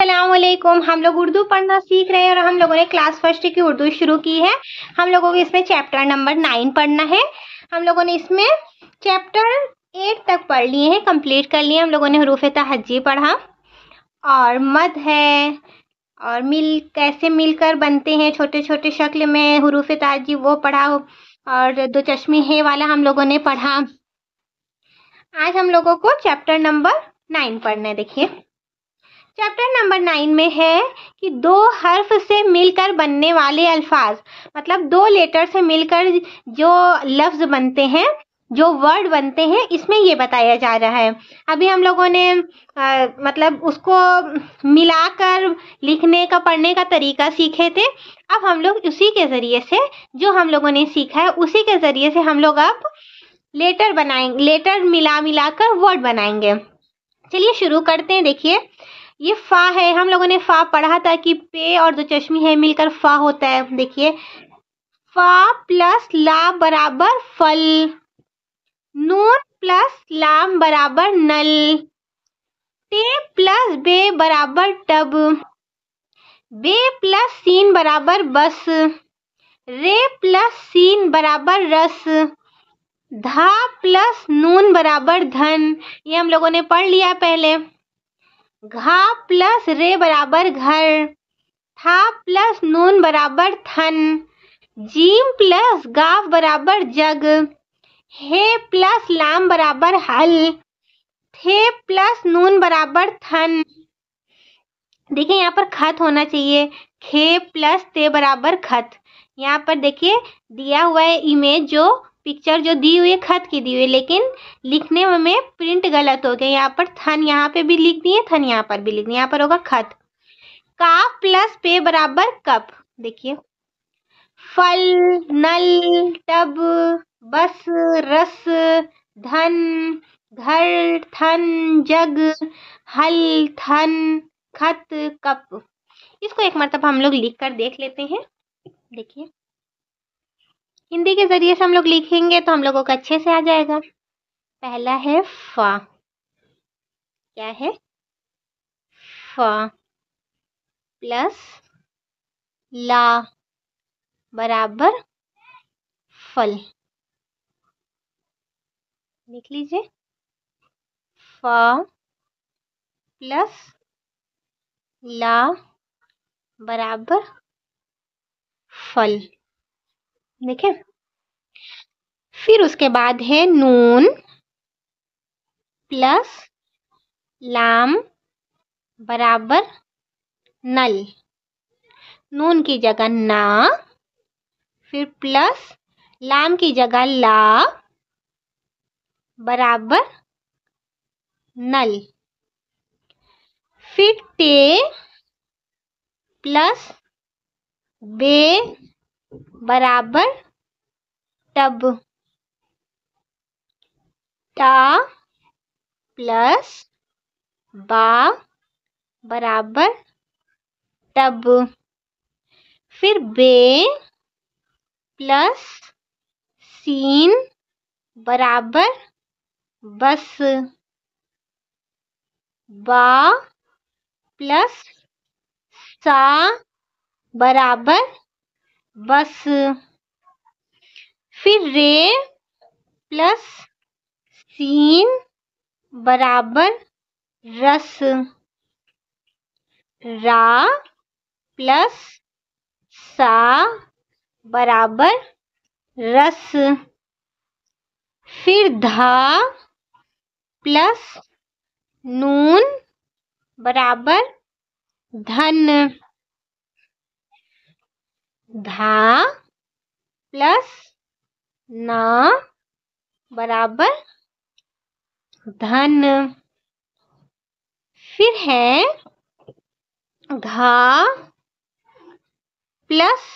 असलकुम हम लोग उर्दू पढ़ना सीख रहे हैं और हम लोगों ने क्लास फ़र्स्ट की उर्दू शुरू की है। हम लोगों को इसमें चैप्टर नंबर नाइन पढ़ना है। हम लोगों ने इसमें चैप्टर एट तक पढ़ लिए हैं कंप्लीट कर लिए हम लोगों ने हरूफ तहजी पढ़ा। और मद है और मिल, कैसे मिलकर बनते हैं छोटे छोटे शक्ल में हरूफ तहजी वो पढ़ा और दो चश्मी है वाला हम लोगों ने पढ़ा। आज हम लोगों को चैप्टर नंबर नाइन पढ़ना है, देखिए। चैप्टर नंबर नाइन में है कि दो हर्फ से मिलकर बनने वाले अल्फाज मतलब दो लेटर से मिलकर जो लफ्ज़ बनते हैं जो वर्ड बनते हैं इसमें ये बताया जा रहा है। अभी हम लोगों ने आ, मतलब उसको मिलाकर लिखने का पढ़ने का तरीका सीखे थे। अब हम लोग उसी के ज़रिए से जो हम लोगों ने सीखा है उसी के ज़रिए से हम लोग अब लेटर बनाएँगे लेटर मिला मिलाकर वर्ड बनाएँगे। चलिए शुरू करते हैं देखिए। ये फा है। हम लोगों ने फा पढ़ा था कि पे और दो चश्मी है, मिलकर फा होता है। देखिए। फा प्लस ला बराबर फल। नून प्लस लाम बराबर नल। टे प्लस बे बराबर टब। बे प्लस सीन बराबर बस। रे प्लस सीन बराबर रस। धा प्लस नून बराबर धन। ये हम लोगों ने पढ़ लिया पहले। घा प्लस रे बराबर घर था प्लस नून बराबर थन जीम प्लस गाव बराबर जग, हे प्लस लाम बराबर हल, थे प्लस नून बराबर थन देखिए, यहाँ पर खत होना चाहिए। खे प्लस ते बराबर खत। यहाँ पर देखिए, दिया हुआ है इमेज जो पिक्चर जो दी हुई है, खत की दी हुई है, लेकिन लिखने में प्रिंट गलत हो गया। यहाँ पर थन यहाँ पे भी लिख दिए थन यहाँ पर भी लिख दिए। यहाँ पर होगा खत। का प्लस पे बराबर कप। देखिए। फल, नल, टब, बस, रस, धन, घर थन जग, हल थन खत, कप। इसको एक मरतबा हम लोग लिख कर देख लेते हैं। देखिए। हिंदी के ज़रिए से हम लोग लिखेंगे तो हम लोगों को अच्छे से आ जाएगा। पहला है फा। क्या है? फा प्लस ला बराबर फल। लिख लीजिए। फा प्लस ला बराबर फल। देखें। फिर उसके बाद है नून प्लस लाम बराबर नल। नून की जगह ना, फिर प्लस लाम की जगह ला बराबर नल। फिर टे प्लस बे बराबर टब टा प्लस बा बराबर टब फिर बे प्लस सीन बराबर बस। बा प्लस सा बराबर बस। फिर रे प्लस सीन बराबर रस। रा प्लस सा बराबर रस। फिर धा प्लस नून बराबर धन। धा प्लस ना बराबर धन। फिर है घा प्लस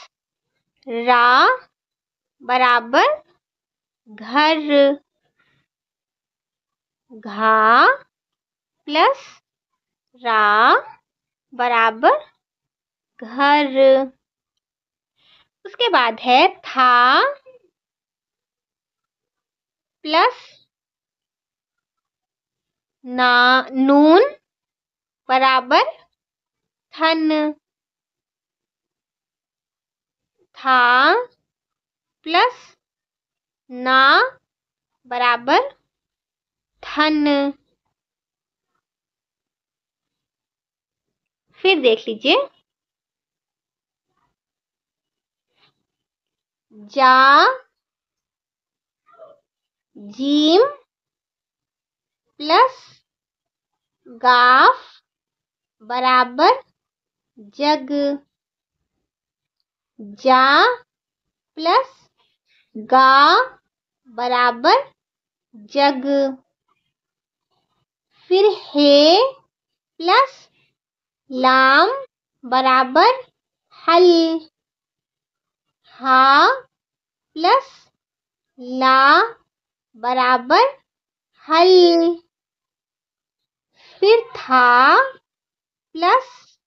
रा बराबर घर। घा प्लस रा बराबर घर। उसके बाद है था प्लस ना, नून बराबर थन था प्लस ना बराबर थन फिर देख लीजिए। जा जीम प्लस, गाफ, बराबर, जग। जा, प्लस, गा, बराबर, जग। फिर हे, प्लस, लाम, बराबर, हल। हा प्लस ला बराबर हल। फिर था प्लस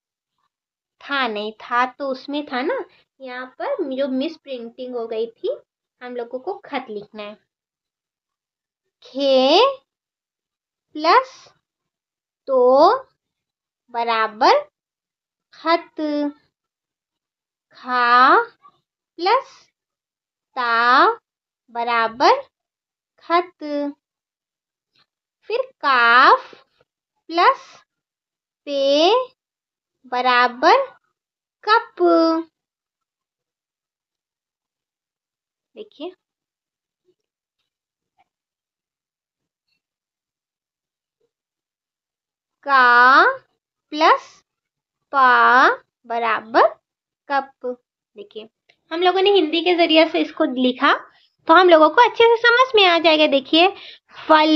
था नहीं, था तो उसमें था ना। यहाँ पर जो मिस प्रिंटिंग हो गई थी, हम लोगों को खत लिखना है। खे प्लस तो बराबर खत। खा प्लस ता बराबर खत। फिर काफ प्लस पे बराबर कप। देखिए। का प्लस पा बराबर कप। देखिए। हम लोगों ने हिंदी के ज़रिए से इसको लिखा तो हम लोगों को अच्छे से समझ में आ जाएगा। देखिए, फल,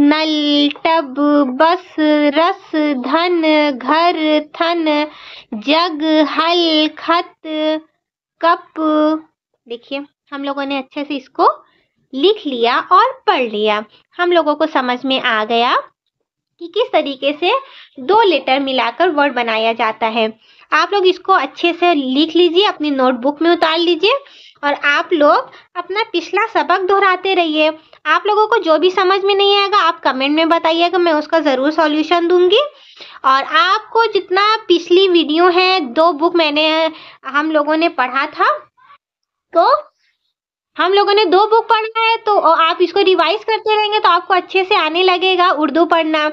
नल, टब, बस, रस, धन, घर, थन, जग, हल, खत, कप। देखिए, हम लोगों ने अच्छे से इसको लिख लिया और पढ़ लिया। हम लोगों को समझ में आ गया। कि किस तरीके से दो लेटर मिलाकर वर्ड बनाया जाता है। आप लोग इसको अच्छे से लिख लीजिए, अपनी नोटबुक में उतार लीजिए और आप लोग अपना पिछला सबक दोहराते रहिए। आप लोगों को जो भी समझ में नहीं आएगा, आप कमेंट में बताइएगा, मैं उसका ज़रूर सॉल्यूशन दूँगी। और आपको जितना पिछली वीडियो है, दो बुक मैंने, हम लोगों ने पढ़ा था तो हम लोगों ने दो बुक पढ़ना है तो आप इसको रिवाइज करते रहेंगे तो आपको अच्छे से आने लगेगा उर्दू पढ़ना।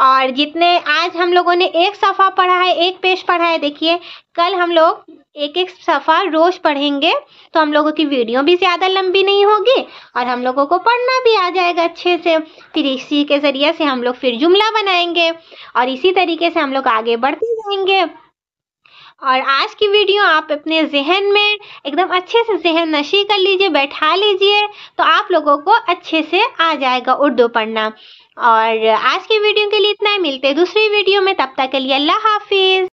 और जितने आज हम लोगों ने एक सफ़ा पढ़ा है, एक पेज पढ़ा है, देखिए, कल हम लोग एक एक सफ़ा रोज़ पढ़ेंगे तो हम लोगों की वीडियो भी ज़्यादा लंबी नहीं होगी और हम लोगों को पढ़ना भी आ जाएगा अच्छे से। फिर इसी के ज़रिए से हम लोग फिर जुमला बनाएँगे और इसी तरीके से हम लोग आगे बढ़ते जाएँगे। और आज की वीडियो आप अपने जहन में एकदम अच्छे से जहन नशी कर लीजिए, बैठा लीजिए तो आप लोगों को अच्छे से आ जाएगा उर्दू पढ़ना। और आज की वीडियो के लिए इतना ही। मिलते हैं दूसरी वीडियो में। तब तक के लिए अल्लाह हाफिज़।